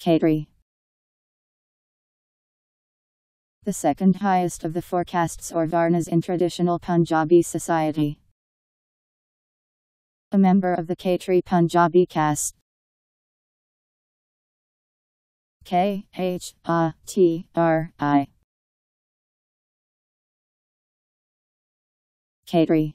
Khatri. The second highest of the four castes or varnas in traditional Punjabi society. A member of the Khatri Punjabi caste. K H A T R I Khatri